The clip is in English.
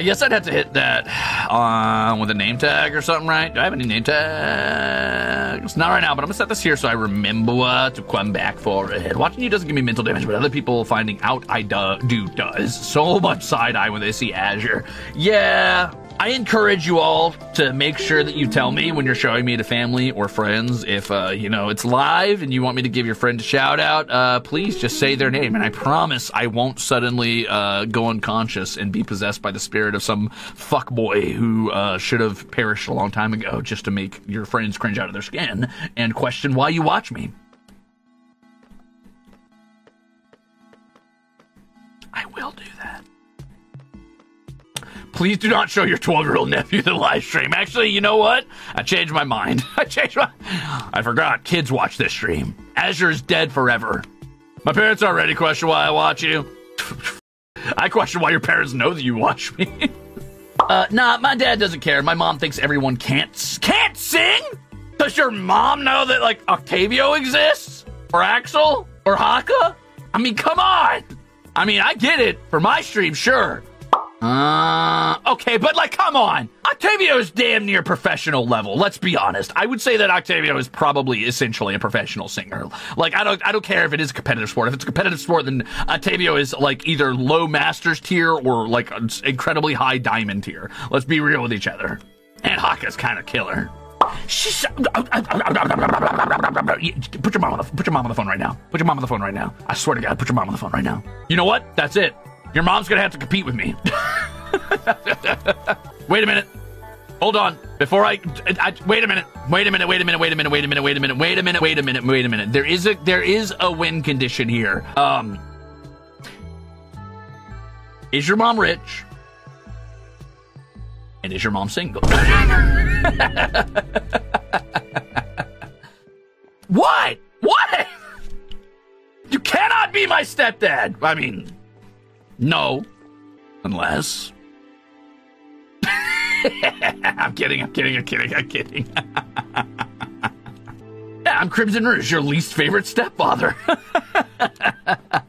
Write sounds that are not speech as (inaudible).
I guess I'd have to hit that uh, with a name tag or something, right? Do I have any name tags? Not right now, but I'm gonna set this here so I remember to come back for it. Watching you doesn't give me mental damage, but other people finding out I do, do does. So much side eye when they see Azure. Yeah, I encourage you all to make sure that you tell me when you're showing me to family or friends if uh, you know it's live and you want me to give your friend a shout out. Uh, please just say their name, and I promise I won't suddenly uh, go unconscious and be possessed by the spirit of some fuckboy who uh, should have perished a long time ago, just to make your friends cringe out of their skin and question why you watch me. I will do that. Please do not show your 12 year old nephew the live stream. Actually, you know what? I changed my mind. (laughs) I changed my. I forgot. Kids watch this stream. Azure is dead forever. My parents are already question why I watch you. I question why your parents know that you watch me. (laughs) uh, nah, my dad doesn't care. My mom thinks everyone can't can't sing. Does your mom know that like Octavio exists or Axel or Hakka? I mean, come on. I mean, I get it for my stream, sure. Uh, okay, but like, come on. Octavio is damn near professional level. Let's be honest. I would say that Octavio is probably essentially a professional singer. Like, I don't, I don't care if it is a competitive sport. If it's a competitive sport, then Octavio is like either low masters tier or like incredibly high diamond tier. Let's be real with each other. And Hakka's kind of killer. Put your mom on the put your mom on the phone right now. Put your mom on the phone right now. I swear to God, put your mom on the phone right now. You know what? That's it. Your mom's gonna have to compete with me. (laughs) (laughs) wait a minute. Hold on. Before I, I, wait a minute. Wait a minute. Wait a minute. Wait a minute. Wait a minute. Wait a minute. Wait a minute. Wait a minute. Wait a minute. There is a there is a win condition here. Um Is your mom rich? And is your mom single? (laughs) what? What? You cannot be my stepdad. I mean, no. Unless. (laughs) I'm kidding, I'm kidding, I'm kidding, I'm kidding. (laughs) I'm Crimzon Ruze, your least favorite stepfather. (laughs)